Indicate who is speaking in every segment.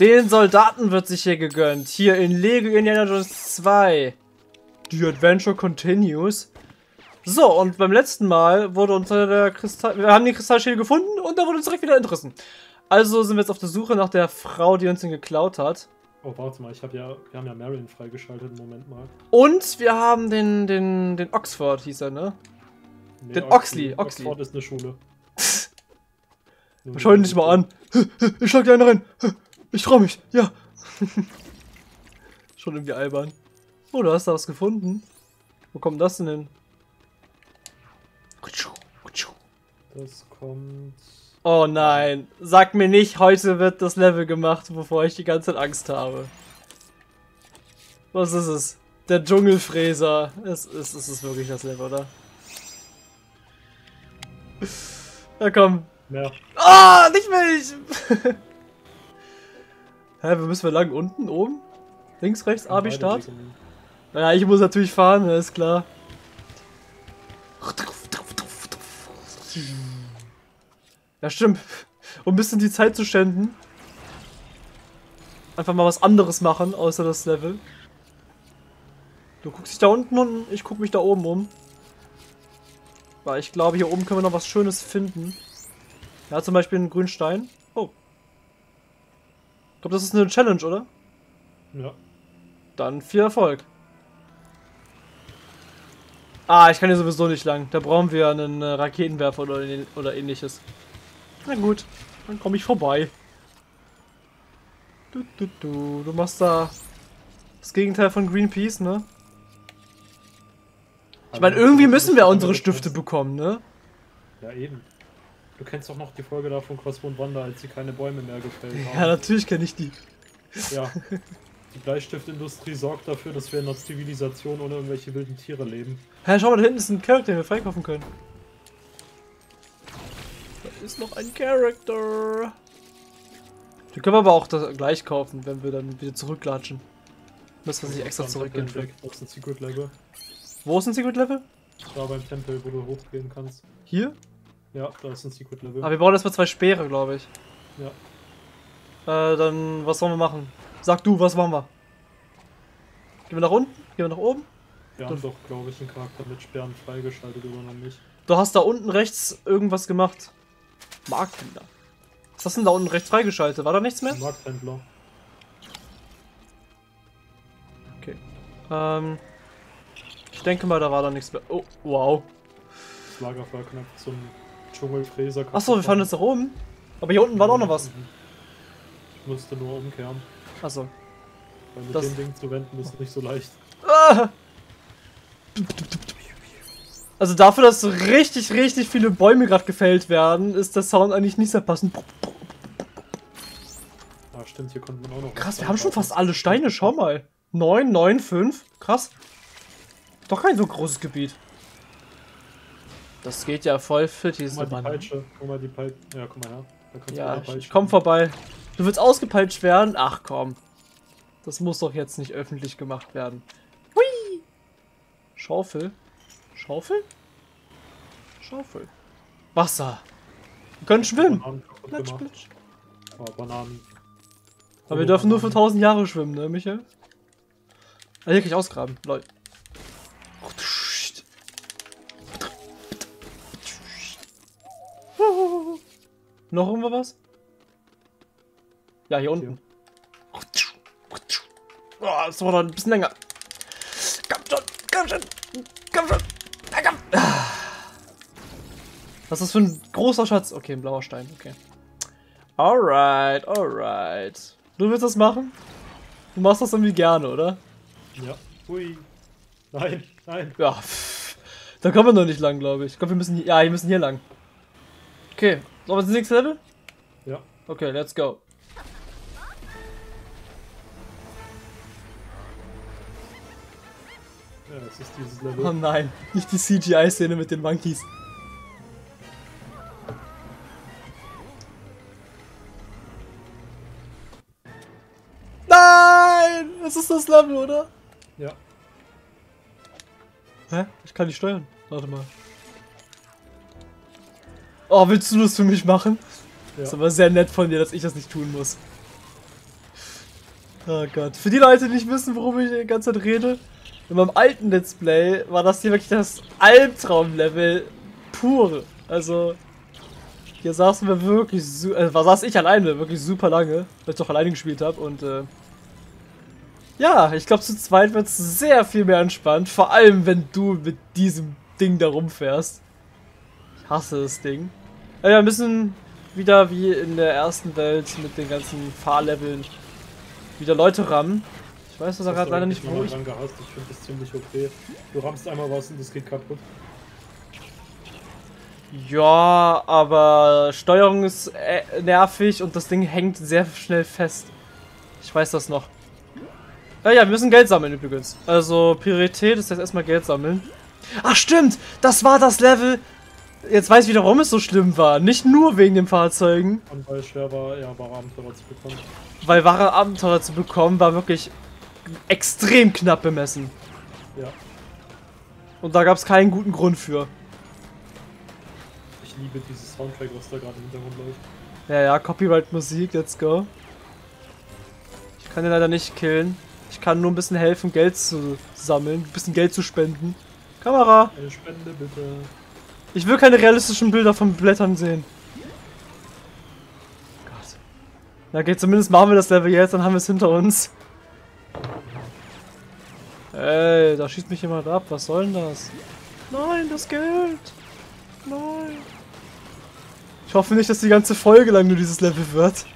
Speaker 1: Den Soldaten wird sich hier gegönnt. Hier in Lego Indiana Jones 2. The Adventure continues. So, und beim letzten Mal wurde uns der Kristall... Wir haben den Kristallschädel gefunden und da wurde uns direkt wieder entrissen. Also sind wir jetzt auf der Suche nach der Frau, die uns den geklaut hat.
Speaker 2: Oh, warte mal, ich habe ja, wir haben ja Marion freigeschaltet, Moment mal.
Speaker 1: Und wir haben den, den, den Oxford, hieß er, ne?
Speaker 2: Nee,
Speaker 1: Den Oxley, Oxley.
Speaker 2: Oxford ist eine Schule.
Speaker 1: Schau ihn nicht mal an. Ich schlag dir einen rein. Ich trau mich. Ja. Schon irgendwie albern. Oh, du hast da was gefunden. Wo kommt das denn hin?
Speaker 2: Das kommt.
Speaker 1: Oh nein. Sag mir nicht, heute wird das Level gemacht, wovor ich die ganze Zeit Angst habe. Was ist es? Der Dschungelfräser. Es ist, es ist wirklich das Level, oder? Na komm.
Speaker 2: Ja,
Speaker 1: Ah, nicht mich! Hä, wo müssen wir lang? Unten? Oben? Links, rechts, AB,
Speaker 2: beide
Speaker 1: Start? Naja, ich muss natürlich fahren, ist klar. Ja, stimmt. Um ein bisschen die Zeit zu schänden. Einfach mal was anderes machen, außer das Level. Du guckst dich da unten und ich guck mich da oben um. Weil ich glaube, hier oben können wir noch was Schönes finden. Ja, zum Beispiel einen grünen Stein. Ich glaube, das ist eine Challenge, oder?
Speaker 2: Ja,
Speaker 1: Dann viel Erfolg. Ah, ich kann hier sowieso nicht lang. Da brauchen wir einen äh, Raketenwerfer oder, oder ähnliches. Na gut, dann komme ich vorbei. Du, du, du, du machst da das Gegenteil von Greenpeace, ne? Ich meine, irgendwie müssen wir unsere Stifte bekommen, ne?
Speaker 2: Ja, eben. Du kennst doch noch die Folge da von Crossbone Wonder, als sie keine Bäume mehr gefällt
Speaker 1: Ja,
Speaker 2: haben.
Speaker 1: natürlich kenne ich die.
Speaker 2: Ja. Die Bleistiftindustrie sorgt dafür, dass wir in einer Zivilisation ohne irgendwelche wilden Tiere leben.
Speaker 1: Hä, schau mal, da hinten ist ein Charakter, den wir freikaufen können. Da ist noch ein Charakter. Den können wir aber auch das gleich kaufen, wenn wir dann wieder zurücklatschen. Müssen wir sich extra zurückgehen.
Speaker 2: Das ist ein Secret Level.
Speaker 1: Wo ist ein Secret Level?
Speaker 2: Da beim Tempel, wo du hochgehen kannst.
Speaker 1: Hier?
Speaker 2: Ja, da ist ein Secret Level.
Speaker 1: Aber wir brauchen erstmal zwei Speere, glaube ich.
Speaker 2: Ja.
Speaker 1: Äh, dann, was sollen wir machen? Sag du, was machen wir? Gehen wir nach unten? Gehen wir nach oben?
Speaker 2: Wir haben doch, glaube ich, einen Charakter mit Sperren freigeschaltet oder noch nicht.
Speaker 1: Du hast da unten rechts irgendwas gemacht. Markthändler. Was hast du denn da unten rechts freigeschaltet? War da nichts mehr?
Speaker 2: Markthändler.
Speaker 1: Okay. Ähm. Ich denke mal, da war da nichts mehr. Oh, wow.
Speaker 2: Das Lagerfeuer knackt so ein Dschungelfräser.
Speaker 1: Achso, wir fahren jetzt nach oben. Aber hier unten war doch noch was.
Speaker 2: Ich musste nur umkehren.
Speaker 1: Achso.
Speaker 2: Weil mit
Speaker 1: Das-
Speaker 2: dem Ding zu wenden ist nicht so leicht.
Speaker 1: Ah! Also dafür, dass so richtig, richtig viele Bäume gerade gefällt werden, ist der Sound eigentlich nicht sehr passend.
Speaker 2: Ah, stimmt, hier konnte man auch noch.
Speaker 1: Krass, wir haben schon fast alle Steine, schau mal. 9, 9, 5. Krass. Doch kein so großes Gebiet. Das geht ja voll fit,
Speaker 2: Guck
Speaker 1: diese
Speaker 2: mal die. Peitsche. Guck mal die Peitsche. Ja, guck mal her.
Speaker 1: Ja, ich, komm vorbei. Du willst ausgepeitscht werden? Ach komm. Das muss doch jetzt nicht öffentlich gemacht werden. Hui! Schaufel? Schaufel? Schaufel. Wasser. Wir können schwimmen.
Speaker 2: Bananen
Speaker 1: Platsch, platsch.
Speaker 2: Oh, Bananen.
Speaker 1: Aber wir dürfen nur für
Speaker 2: Bananen.
Speaker 1: 1000 Jahre schwimmen, ne, Michael? Ah, hier kann ich ausgraben. Lol. Noch irgendwo was? Ja, hier unten. Oh, das war doch ein bisschen länger. Komm schon, komm schon, komm schon. Ah, komm. Was ist das für ein großer Schatz? Okay, ein blauer Stein, okay. Alright, alright. Du willst das machen? Du machst das irgendwie gerne, oder?
Speaker 2: Ja. Hui. Nein, nein.
Speaker 1: Ja, pff, da kommen wir noch nicht lang, glaube ich. Ich glaube, wir müssen hier, ja, wir müssen hier lang. Okay, sollen wir ins nächste Level?
Speaker 2: Ja.
Speaker 1: Okay, let's go.
Speaker 2: Ja, es ist dieses
Speaker 1: Oh
Speaker 2: Level.
Speaker 1: nein, nicht die CGI-Szene mit den Monkeys. Nein! Das ist das Level, oder?
Speaker 2: Ja.
Speaker 1: Hä? Ich kann nicht steuern. Warte mal. Oh, willst du das für mich machen?
Speaker 2: Ja.
Speaker 1: Ist aber sehr nett von dir, dass ich das nicht tun muss. Oh Gott. Für die Leute, die nicht wissen, worum ich die ganze Zeit rede, in meinem alten Let's Play war das hier wirklich das Albtraum-Level pur. Also, hier saßen wir wirklich, su äh, saß ich alleine, wirklich super lange, weil ich doch alleine gespielt habe und äh, ja, ich glaube zu zweit wird es sehr viel mehr entspannt, vor allem wenn du mit diesem Ding da rumfährst. Ich hasse das Ding. Ja, wir müssen wieder wie in der ersten Welt mit den ganzen Fahrleveln wieder Leute rammen. Ich weiß das gerade leider nicht, wo ich...
Speaker 2: Gehasst. Ich finde das ziemlich okay. Du rammst einmal was und das geht kaputt.
Speaker 1: Ja, aber Steuerung ist äh, nervig und das Ding hängt sehr schnell fest. Ich weiß das noch. Ja, ja, wir müssen Geld sammeln übrigens. Also Priorität ist jetzt erstmal Geld sammeln. Ach stimmt, das war das Level. Jetzt weiß ich wieder, warum es so schlimm war. Nicht nur wegen den Fahrzeugen.
Speaker 2: Und weil es schwer war, ja, wahre Abenteurer zu bekommen.
Speaker 1: Weil wahre Abenteurer zu bekommen, war wirklich extrem knapp bemessen.
Speaker 2: Ja.
Speaker 1: Und da gab es keinen guten Grund für.
Speaker 2: Ich liebe dieses Soundtrack, was da gerade im Hintergrund läuft.
Speaker 1: Ja, ja, Copyright-Musik, let's go. Ich kann den leider nicht killen. Ich kann nur ein bisschen helfen, Geld zu sammeln, ein bisschen Geld zu spenden. Kamera!
Speaker 2: Eine Spende bitte.
Speaker 1: Ich will keine realistischen Bilder von Blättern sehen. Gott. Na okay, zumindest machen wir das Level jetzt, dann haben wir es hinter uns. Ey, da schießt mich jemand ab. Was soll denn das? Nein, das Geld. Nein. Ich hoffe nicht, dass die ganze Folge lang nur dieses Level wird.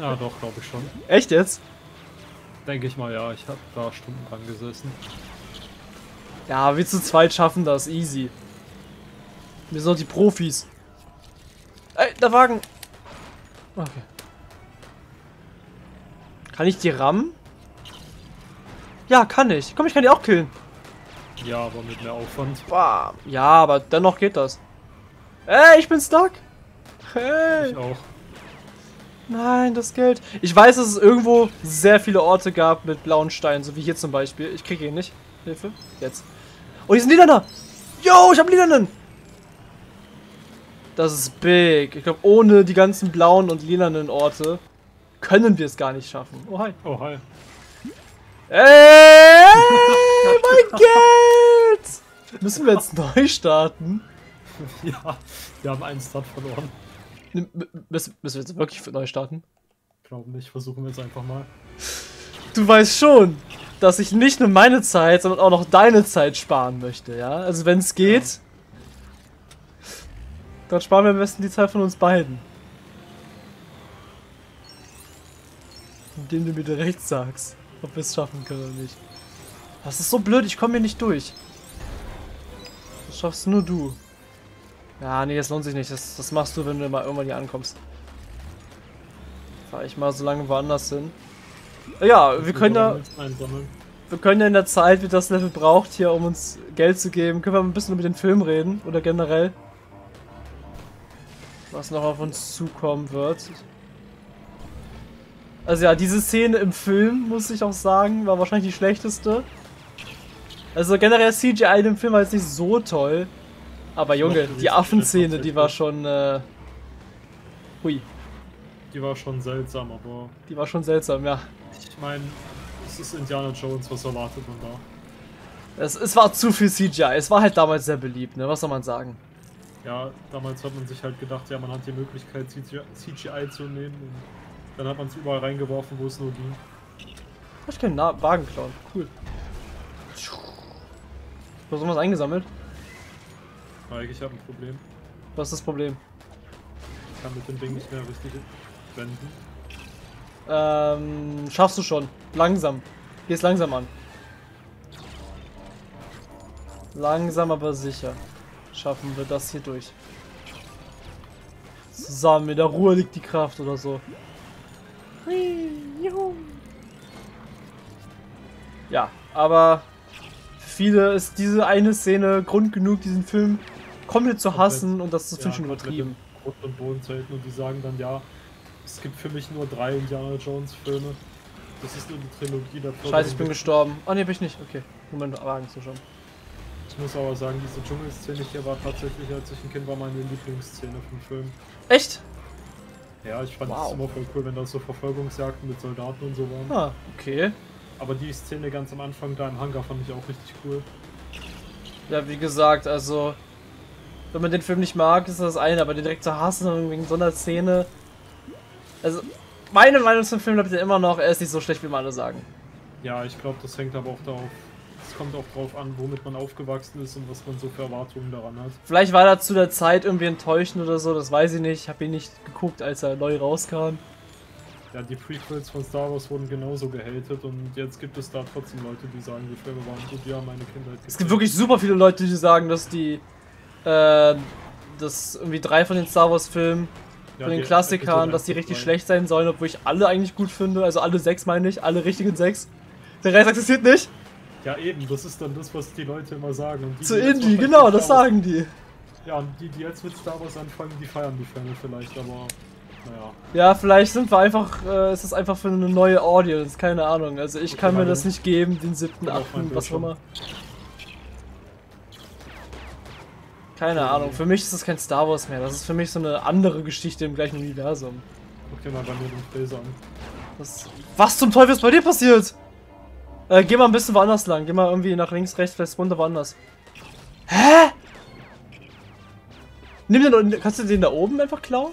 Speaker 2: Ja, doch, glaube ich schon.
Speaker 1: Echt jetzt?
Speaker 2: Denke ich mal, ja. Ich habe da Stunden dran gesessen.
Speaker 1: Ja, wir zu zweit schaffen das. Easy. Wir sind doch die Profis. Ey, der Wagen. Okay. Kann ich die rammen? Ja, kann ich. Komm, ich kann die auch killen.
Speaker 2: Ja, aber mit mehr Aufwand.
Speaker 1: Bam. Ja, aber dennoch geht das. Ey, ich bin stuck. Hey.
Speaker 2: Ich auch.
Speaker 1: Nein, das Geld. Ich weiß, dass es irgendwo sehr viele Orte gab mit blauen Steinen, so wie hier zum Beispiel. Ich kriege ihn nicht. Hilfe. Jetzt. Oh, hier ist ein Lilaner. Yo, ich hab Lilanen. Das ist big. Ich glaube, ohne die ganzen blauen und lilanen Orte können wir es gar nicht schaffen. Oh, hi.
Speaker 2: Oh, hi.
Speaker 1: Ey, mein Geld! Müssen wir jetzt neu starten?
Speaker 2: Ja, wir haben einen Start verloren.
Speaker 1: Müssen, müssen wir jetzt wirklich neu starten?
Speaker 2: Glaube nicht, versuchen wir es einfach mal.
Speaker 1: Du weißt schon, dass ich nicht nur meine Zeit, sondern auch noch deine Zeit sparen möchte, ja? Also wenn es geht, ja. Dann sparen wir am besten die Zeit von uns beiden. Indem du mir direkt sagst, ob wir es schaffen können oder nicht. Das ist so blöd, ich komme hier nicht durch. Das schaffst nur du. Ja, nee, das lohnt sich nicht. Das, das machst du, wenn du mal irgendwann hier ankommst. Fahr ich mal so lange woanders hin. Ja, wir können ja... Wir können ja in der Zeit, wie das Level braucht, hier, um uns Geld zu geben, können wir ein bisschen über den Film reden. Oder generell. Was noch auf uns zukommen wird. Also ja, diese Szene im Film, muss ich auch sagen, war wahrscheinlich die schlechteste. Also generell CGI in dem Film war jetzt nicht so toll. Aber Junge, die Affenszene, die war schon, äh... Hui.
Speaker 2: Die war schon seltsam, aber...
Speaker 1: Die war schon seltsam, ja.
Speaker 2: Ich meine, es ist Indiana Jones, was erwartet man da?
Speaker 1: Es, es war zu viel CGI, es war halt damals sehr beliebt, ne? Was soll man sagen?
Speaker 2: Ja, damals hat man sich halt gedacht, ja, man hat die Möglichkeit, CGI zu nehmen und dann hat man es überall reingeworfen, wo es nur ging.
Speaker 1: Ich kann einen Wagen klauen, cool. Was haben wir eingesammelt?
Speaker 2: Mike, ich habe ein Problem.
Speaker 1: Was ist das Problem?
Speaker 2: Ich kann mit dem Ding nicht mehr richtig wenden.
Speaker 1: Ähm, schaffst du schon. Langsam. Geh's langsam an. Langsam aber sicher. Schaffen wir das hier durch. Zusammen, in der Ruhe liegt die Kraft oder so. Ja, aber viele ist diese eine Szene Grund genug, diesen Film komplett zu hassen und das ist ja, schon übertrieben.
Speaker 2: Grund und Boden selten und die sagen dann, ja, es gibt für mich nur drei Indiana Jones Filme. Das ist nur die Trilogie davor.
Speaker 1: Scheiße, ich bin gestorben. Oh ne, bin ich nicht. Okay, Moment, Wagen zu schon.
Speaker 2: Ich muss aber sagen, diese Dschungelszene hier war tatsächlich, als ich ein Kind war, meine Lieblingsszene vom Film.
Speaker 1: Echt?
Speaker 2: Ja, ich fand es
Speaker 1: Wow.
Speaker 2: immer voll cool, wenn da so Verfolgungsjagden mit Soldaten und so waren.
Speaker 1: Ah, okay.
Speaker 2: Aber die Szene ganz am Anfang da im Hangar fand ich auch richtig cool.
Speaker 1: Ja, wie gesagt, also, wenn man den Film nicht mag, ist das eine, aber den direkt zu hassen wegen so einer Szene. Also, meine Meinung zum Film bleibt ja immer noch, er ist nicht so schlecht, wie man alle sagen.
Speaker 2: Ja, ich glaube, das hängt aber auch darauf. Es kommt auch drauf an, womit man aufgewachsen ist und was man so für Erwartungen daran hat.
Speaker 1: Vielleicht war er zu der Zeit irgendwie enttäuschend oder so, das weiß ich nicht. Ich habe ihn nicht geguckt, als er neu rauskam.
Speaker 2: Ja, die Prequels von Star Wars wurden genauso gehatet und jetzt gibt es da trotzdem Leute, die sagen, die Filme waren gut, ja, meine Kindheit.
Speaker 1: Es gibt wirklich super viele Leute, die sagen, dass die, äh, dass irgendwie drei von den Star Wars Filmen,
Speaker 2: ja,
Speaker 1: von den Klassikern, dass die
Speaker 2: 1 und
Speaker 1: richtig
Speaker 2: 2.
Speaker 1: schlecht sein sollen, obwohl ich alle eigentlich gut finde. Also alle sechs meine ich, alle richtigen sechs. Der Rest existiert nicht.
Speaker 2: Ja, eben, das ist dann das, was die Leute immer sagen. Und die,
Speaker 1: Zu
Speaker 2: die
Speaker 1: Indie, genau, das sagen die.
Speaker 2: Ja, und die, die jetzt mit Star Wars anfangen, die feiern die Filme vielleicht, aber naja.
Speaker 1: Ja, vielleicht sind wir einfach, äh, es ist einfach für eine neue Audience, keine Ahnung. Also ich
Speaker 2: Okay,
Speaker 1: kann mir das nicht geben, den siebten, achten, was auch immer. Keine Ahnung, für mich ist das kein Star Wars mehr. Das ist für mich so eine andere Geschichte im gleichen Universum.
Speaker 2: Guck dir mal bei mir den Fräser an.
Speaker 1: Was, was zum Teufel ist bei dir passiert? Äh, geh mal ein bisschen woanders lang. Geh mal irgendwie nach links, rechts, vielleicht runter woanders. Hä? Nimm den, kannst du den da oben einfach klauen?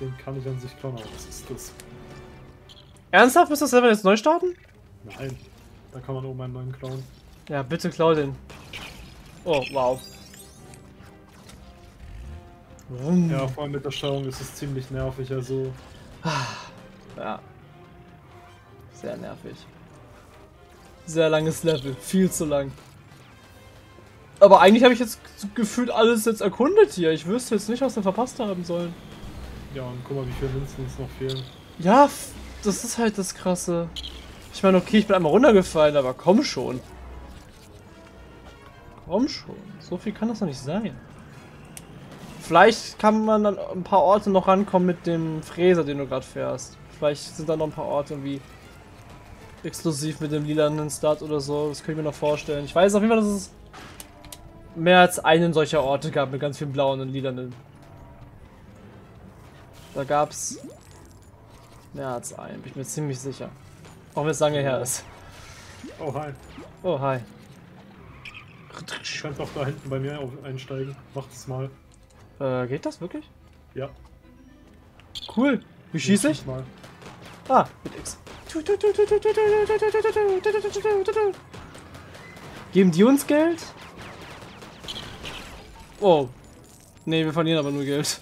Speaker 2: Den kann ich an sich klauen, aber was ist das?
Speaker 1: Ernsthaft? Müsst ihr das selber jetzt neu starten?
Speaker 2: Nein. Da kann man oben einen neuen klauen.
Speaker 1: Ja, bitte klau den. Oh, wow. Wumm.
Speaker 2: Ja, vor allem mit der Steuerung ist es ziemlich nervig, also.
Speaker 1: Ja. Sehr nervig. Sehr langes Level. Viel zu lang. Aber eigentlich habe ich jetzt gefühlt alles jetzt erkundet hier. Ich wüsste jetzt nicht, was wir verpasst haben sollen.
Speaker 2: Ja, und guck mal, wie viele Münzen uns noch fehlen.
Speaker 1: Ja, das ist halt das Krasse. Ich meine, okay, ich bin einmal runtergefallen, aber komm schon. Komm schon. So viel kann das doch nicht sein. Vielleicht kann man dann ein paar Orte noch rankommen mit dem Fräser, den du gerade fährst. Vielleicht sind da noch ein paar Orte irgendwie exklusiv mit dem lilanen Start oder so. Das könnte ich mir noch vorstellen. Ich weiß auf jeden Fall, dass es mehr als einen solcher Orte gab mit ganz vielen blauen und lilanen. Da gab's mehr als einen, bin ich mir ziemlich sicher. Auch wenn es lange her ist.
Speaker 2: Oh, hi.
Speaker 1: Oh, hi.
Speaker 2: Du kannst auch da hinten bei mir auf einsteigen. Mach das mal.
Speaker 1: Äh, geht das wirklich?
Speaker 2: Ja.
Speaker 1: Cool. Wie schieße ich?
Speaker 2: Mal.
Speaker 1: Ah, mit X. Geben die uns Geld? Oh. Nee, wir verlieren aber nur Geld.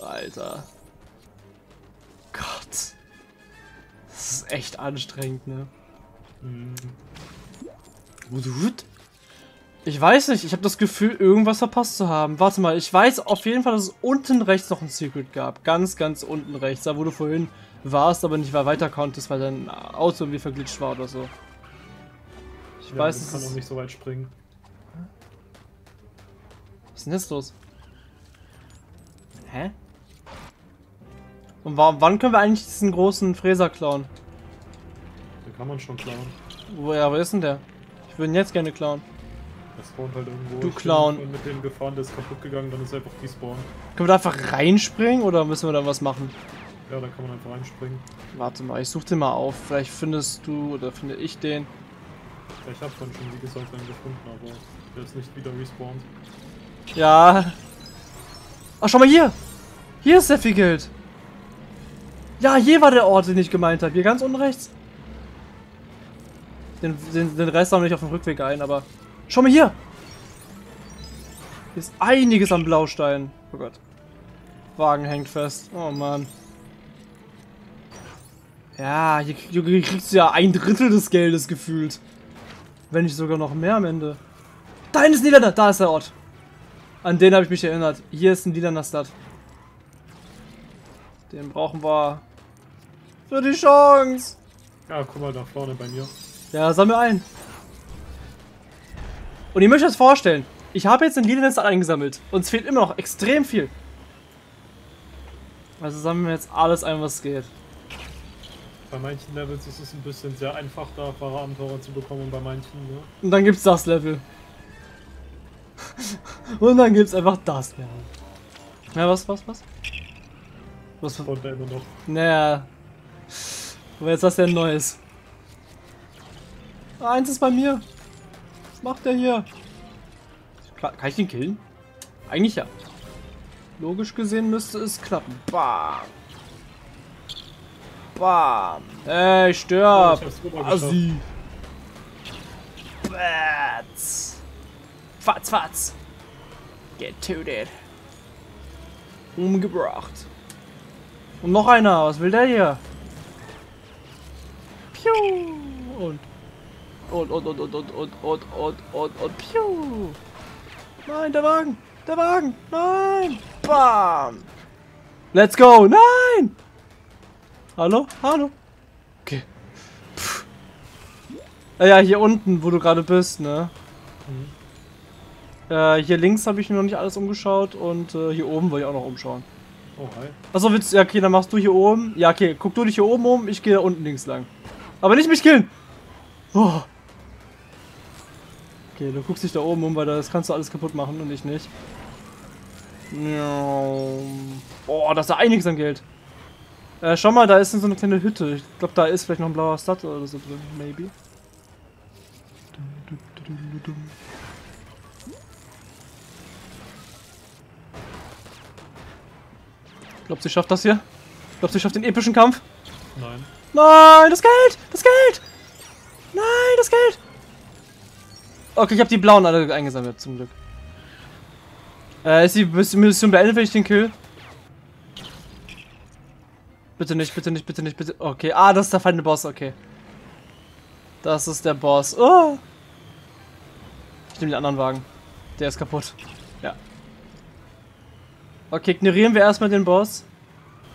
Speaker 1: Alter. Gott. Das ist echt anstrengend, ne?
Speaker 2: Hm.
Speaker 1: Ich weiß nicht, ich habe das Gefühl, irgendwas verpasst zu haben. Warte mal, ich weiß auf jeden Fall, dass es unten rechts noch ein Secret gab. Ganz, ganz unten rechts, da wo du vorhin warst, aber nicht weiter konntest, weil dein Auto irgendwie verglitscht war oder so. Ich
Speaker 2: Ja,
Speaker 1: weiß, es
Speaker 2: kann auch
Speaker 1: ist...
Speaker 2: nicht so weit springen.
Speaker 1: Was ist denn jetzt los? Hä? Und wa wann können wir eigentlich diesen großen Fräser klauen?
Speaker 2: Den kann man schon klauen.
Speaker 1: Wo, ja, wo ist denn der? Ich würde ihn jetzt gerne klauen.
Speaker 2: Der spawnt halt irgendwo.
Speaker 1: Du Clown.
Speaker 2: vorhin mit dem gefahren, der ist kaputt gegangen, dann ist er einfach despawned.
Speaker 1: Können wir da einfach reinspringen oder müssen wir da was machen?
Speaker 2: Ja, da kann man einfach reinspringen.
Speaker 1: Warte mal, ich such den mal auf. Vielleicht findest du oder finde ich den.
Speaker 2: Ja, ich habe vorhin schon, wie gesagt, einen gefunden, aber der ist nicht wieder respawned.
Speaker 1: Ja. Ach, schau mal hier. Hier ist sehr viel Geld. Ja, hier war der Ort, den ich gemeint habe. Hier ganz unten rechts. Den, den, den Rest haben wir nicht auf dem Rückweg ein, aber... Schau mal hier. Hier ist einiges an Blaustein. Oh Gott. Wagen hängt fest. Oh Mann. Ja, hier, hier kriegst du ja ein Drittel des Geldes gefühlt. Wenn nicht sogar noch mehr am Ende. Da hinten ist ein Niederländer. Da ist der Ort. An den habe ich mich erinnert. Hier ist ein lilaner Stat. Den brauchen wir für die Chance.
Speaker 2: Ja, guck mal da vorne bei mir.
Speaker 1: Ja, sammel ein. Und ihr müsst euch das vorstellen. Ich habe jetzt den lilanen Stat eingesammelt. Und es fehlt immer noch extrem viel. Also sammeln wir jetzt alles ein, was geht.
Speaker 2: Bei manchen Levels ist es ein bisschen sehr einfach, da wahre Abenteurer zu bekommen und bei manchen, ne?
Speaker 1: Und dann gibt's das Level. Und dann gibt's einfach das Level. Ja, was, was, was? Was.
Speaker 2: Und da immer noch.
Speaker 1: Naja. Aber jetzt hast du ja ein neues. Eins ist bei mir. Was macht der hier? Kann ich den killen? Eigentlich ja. Logisch gesehen müsste es klappen. Bam. Bam. Ey,
Speaker 2: Oh,
Speaker 1: stirb.
Speaker 2: ich hab's rüber geschafft.
Speaker 1: Assi. Fatz. Fatz, fatz. Get to it. Umgebracht. Und noch einer. Was will der hier? Piu. Und. Und, und, und, und, und, und, und, und, und, und, piu. Nein, der Wagen. Der Wagen. Nein. Bam. Let's go. Nein. Hallo? Hallo? Okay. Ah Ja, hier unten, wo du gerade bist, ne?
Speaker 2: Mhm.
Speaker 1: Äh, hier links habe ich mir noch nicht alles umgeschaut und äh, hier oben wollte ich auch noch umschauen.
Speaker 2: Oh, hi.
Speaker 1: Achso, willst du. Ja, okay, dann machst du hier oben. Ja, okay, guck du dich hier oben um, ich gehe da unten links lang. Aber nicht mich killen! Oh. Okay, du guckst dich da oben um, weil das kannst du alles kaputt machen und ich nicht. Oh, das ist ja einiges an Geld. Äh, schau mal, da ist so eine kleine Hütte. Ich glaube, da ist vielleicht noch ein blauer Stat oder so drin. Maybe. Glaubt, sie schafft das hier? Glaubt, sie schafft den epischen Kampf?
Speaker 2: Nein.
Speaker 1: Nein, das Geld! Das Geld! Nein, das Geld! Okay, ich habe die blauen alle eingesammelt, zum Glück. Äh, ist die Miss- Mission beendet, wenn ich den kill? Bitte nicht, bitte nicht, bitte nicht, bitte. Okay, ah, das ist der feinde Boss, okay. Das ist der Boss. Oh! Ich nehme den anderen Wagen. Der ist kaputt. Ja. Okay, ignorieren wir erstmal den Boss.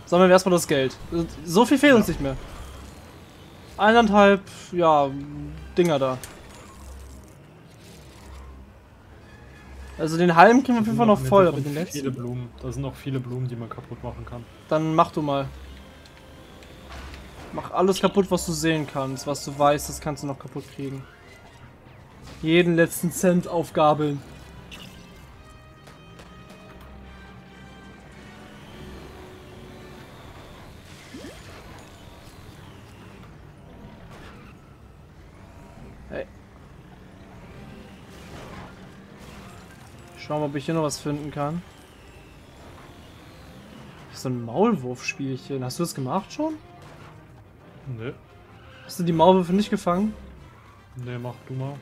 Speaker 1: Sammeln wir erstmal das Geld. So viel fehlt uns nicht mehr. Eineinhalb, ja, Dinger da. Also den halben kriegen wir auf jeden Fall noch voll, aber den
Speaker 2: Viele
Speaker 1: letzten.
Speaker 2: Blumen. Da sind noch viele Blumen, die man kaputt machen kann.
Speaker 1: Dann mach du mal. Mach alles kaputt, was du sehen kannst. Was du weißt, das kannst du noch kaputt kriegen. Jeden letzten Cent aufgabeln. Schauen wir, ob ich hier noch was finden kann. So ein Maulwurfspielchen. Hast du das gemacht schon?
Speaker 2: Ne,
Speaker 1: Hast du die Maulwürfe nicht gefangen?
Speaker 2: ne, mach du mal.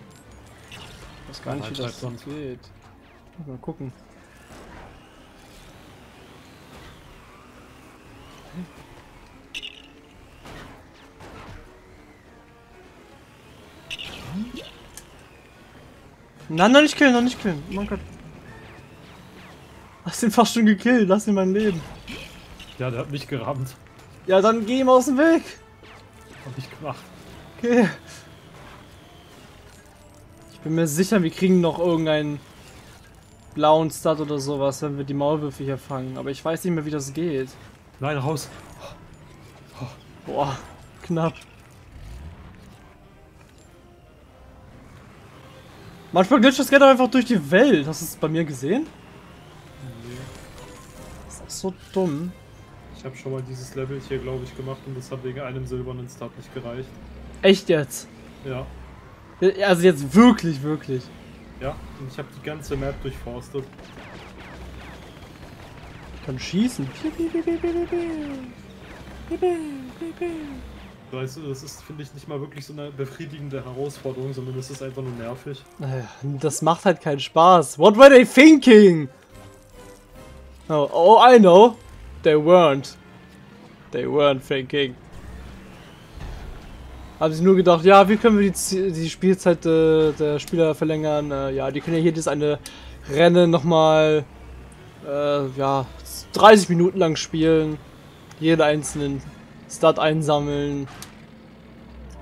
Speaker 1: Ich weiß gar nicht, wie das
Speaker 2: sonst.
Speaker 1: geht. Mal gucken. Nein, noch nicht killen, noch nicht killen. Oh mein Gott. Hast ihn fast schon gekillt, lass ihn mein Leben.
Speaker 2: Ja, der hat mich gerammt.
Speaker 1: Ja, dann geh ihm aus dem Weg.
Speaker 2: Hab ich gemacht.
Speaker 1: Okay. Ich bin mir sicher, wir kriegen noch irgendeinen blauen Stat oder sowas, wenn wir die Maulwürfe hier fangen. Aber ich weiß nicht mehr, wie das geht.
Speaker 2: Nein, raus.
Speaker 1: Boah, knapp. Manchmal glitscht das Geld einfach durch die Welt. Hast du es bei mir gesehen? Auch so dumm.
Speaker 2: Ich habe schon mal dieses Level hier, glaube ich, gemacht und das hat wegen einem silbernen Start nicht gereicht.
Speaker 1: Echt jetzt?
Speaker 2: Ja.
Speaker 1: Also jetzt wirklich, wirklich.
Speaker 2: Ja, und ich habe die ganze Map durchforstet.
Speaker 1: Ich kann schießen.
Speaker 2: Weißt du, das ist, finde ich, nicht mal wirklich so eine befriedigende Herausforderung, sondern es ist einfach nur nervig.
Speaker 1: Naja, das macht halt keinen Spaß. What were they thinking? Oh, oh, I know. They weren't. They weren't thinking. Haben sie nur gedacht, ja, wie können wir die, die Spielzeit äh, der Spieler verlängern? Äh, ja, die können ja hier das eine Rennen nochmal, äh, ja, 30 Minuten lang spielen. Jeden einzelnen Start einsammeln.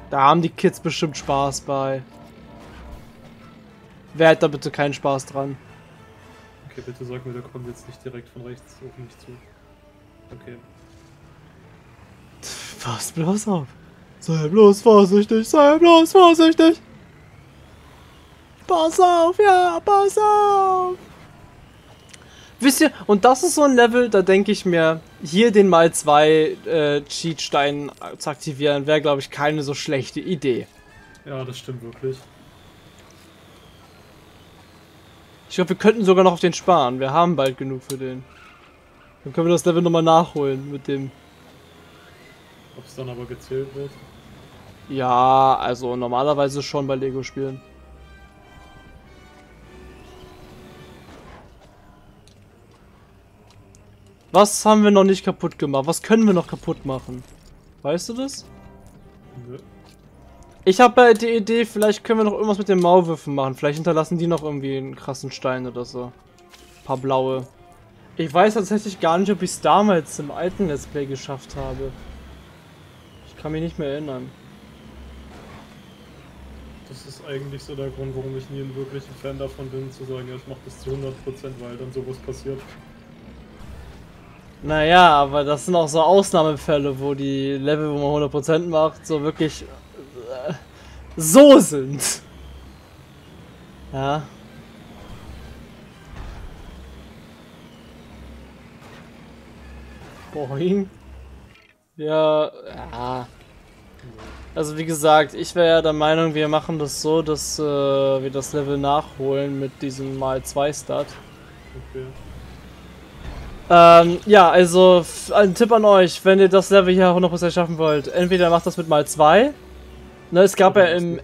Speaker 1: Da haben die Kids bestimmt Spaß bei. Wer hat da bitte keinen Spaß dran?
Speaker 2: Okay, bitte sag mir, der kommt jetzt nicht direkt von rechts auf mich zu. Okay.
Speaker 1: Pass bloß auf. Sei bloß vorsichtig, sei bloß vorsichtig. Pass auf, ja, pass auf. Wisst ihr, und das ist so ein Level, da denke ich mir, hier den mal zwei äh, Cheatstein zu aktivieren, wäre, glaube ich, keine so schlechte Idee.
Speaker 2: Ja, das stimmt wirklich.
Speaker 1: Ich glaube, wir könnten sogar noch auf den sparen. Wir haben bald genug für den. Dann können wir das Level nochmal nachholen mit dem.
Speaker 2: Ob es dann aber gezählt wird?
Speaker 1: Ja, also normalerweise schon bei Lego-Spielen. Was haben wir noch nicht kaputt gemacht? Was können wir noch kaputt machen? Weißt du das?
Speaker 2: Nö.
Speaker 1: Ich habe die Idee, vielleicht können wir noch irgendwas mit den Maulwürfen machen. Vielleicht hinterlassen die noch irgendwie einen krassen Stein oder so. Ein paar blaue. Ich weiß tatsächlich gar nicht, ob ich es damals im alten Let's Play geschafft habe. Ich kann mich nicht mehr erinnern.
Speaker 2: Das ist eigentlich so der Grund, warum ich nie ein wirklicher Fan davon bin, zu sagen, ja, ich mache das zu 100%, weil dann sowas passiert.
Speaker 1: Naja, aber das sind auch so Ausnahmefälle, wo die Level, wo man 100% macht, so wirklich äh, so sind. Ja. Boing. Ja, ja. Also wie gesagt, ich wäre ja der Meinung, wir machen das so, dass äh, wir das Level nachholen mit diesem mal 2 Start.
Speaker 2: Okay.
Speaker 1: Ähm, ja, also ein Tipp an euch, wenn ihr das Level hier 100% schaffen wollt, entweder macht das mit mal 2. Ne, es gab ja im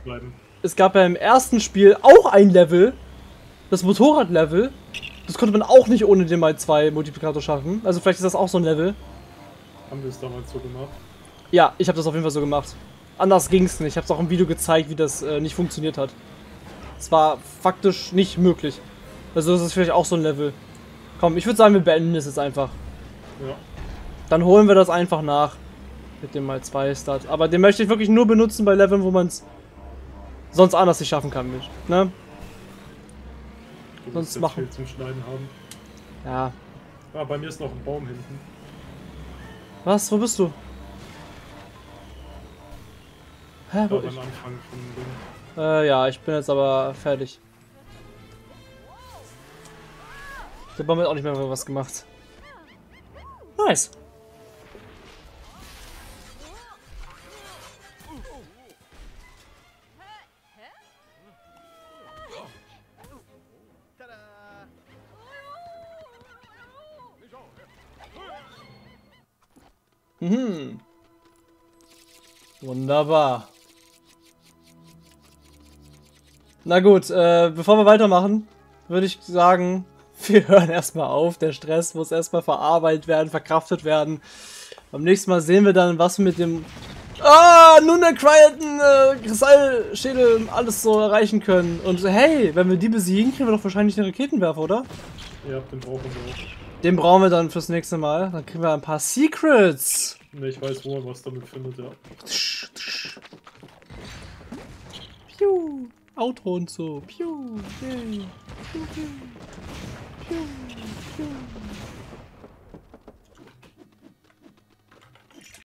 Speaker 1: es gab ja im ersten Spiel auch ein Level, das Motorrad-Level. Das konnte man auch nicht ohne den mal 2 Multiplikator schaffen. Also vielleicht ist das auch so ein Level.
Speaker 2: Haben wir es damals so gemacht?
Speaker 1: Ja, ich habe das auf jeden Fall so gemacht. Anders ging's nicht. Ich habe es auch im Video gezeigt, wie das äh, nicht funktioniert hat. Es war faktisch nicht möglich. Also das ist vielleicht auch so ein Level. Komm, ich würde sagen, wir beenden es jetzt einfach.
Speaker 2: Ja.
Speaker 1: Dann holen wir das einfach nach. Mit dem mal 2 Start. Aber den möchte ich wirklich nur benutzen bei Leveln, wo man es sonst anders nicht schaffen kann. Mit, ne?
Speaker 2: Du
Speaker 1: Sonst machen.
Speaker 2: viel zum Schneiden haben.
Speaker 1: Ja.
Speaker 2: Ah, bei mir ist noch ein Baum hinten.
Speaker 1: Was? Wo bist du? Hä? Wo ich?
Speaker 2: Anfang von dem.
Speaker 1: Äh, ja, ich bin jetzt aber fertig. Ich habe damit auch nicht mehr was gemacht. Nice. Mhm. Wunderbar. Na gut, äh, bevor wir weitermachen, würde ich sagen, wir hören erstmal auf. Der Stress muss erstmal verarbeitet werden, verkraftet werden. Beim nächsten Mal sehen wir dann, was mit dem Ah, nun erquieten äh, Kristallschädel alles so erreichen können. Und hey, wenn wir die besiegen, kriegen wir doch wahrscheinlich den Raketenwerfer, oder?
Speaker 2: Ja, den brauchen wir auch.
Speaker 1: Den brauchen wir dann fürs nächste Mal. Dann kriegen wir ein paar Secrets.
Speaker 2: Ne, ich weiß, wo man was damit findet, ja.
Speaker 1: Piu. Auto und so. Piu. Yay. Piu, piu. Piu, piu.